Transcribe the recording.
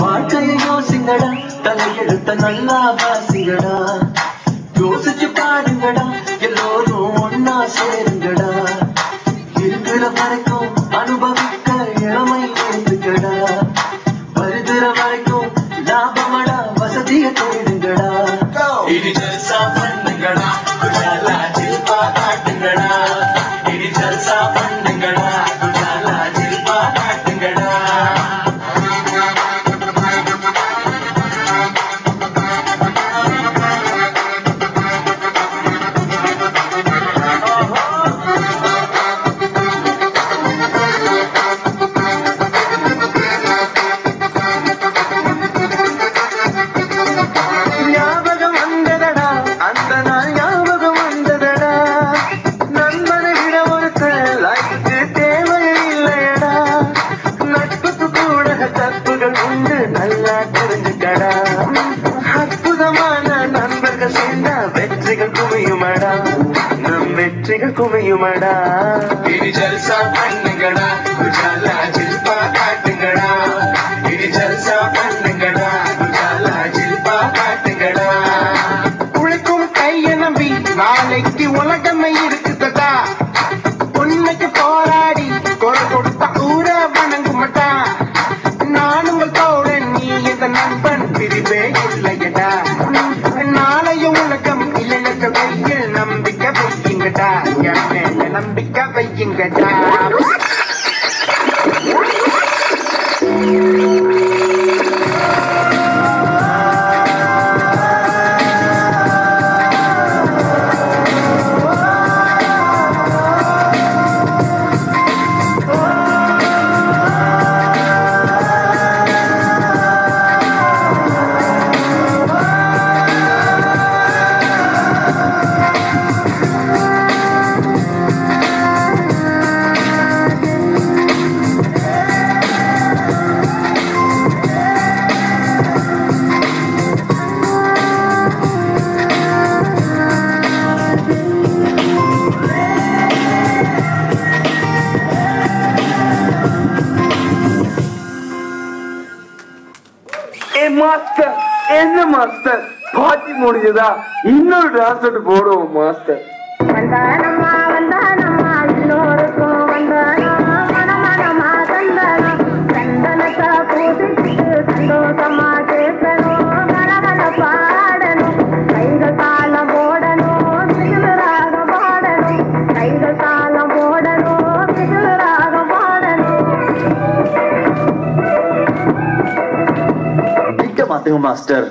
வாழ்க்கையை யோசிங்கடா தலையெழுத்த நல்லா வாசிங்கடா. யோசிச்சு பாருங்கடா எல்லோரும் ஒன்னா சேரு தப்புகள் உண்டு நல்லா தெரிஞ்சுக்கடா. அற்புதமான நண்பர்கள் சேர்ந்தா வெற்றிகள் குவியுமடா. நம் வெற்றிகள் குவியுமடா. இனி ஜல்சா பண்ணுங்கடா குஜாலா ஜில்பா காட்டுங்கடா. இனி ஜல்சா பண்ணுங்கடா குஜாலா ஜில்பா காட்டுங்கடா. உழைக்கும் கைய நம்பி நாளைக்கு உலகமே இருக்குதா இல்லையடா நாளைய உலகம் இளைஞர்கள் கையில் நம்பிக்கை வையுங்கடா. என் மேல நம்பிக்கை வையுங்கடா. ஏ மாஸ்டர் என்ன மாஸ்டர் பாட்டி முடிஞ்சதா இன்னொரு டான்ஸ் போடுவோம் மாஸ்டர் गीत गवाते हो मास्टर?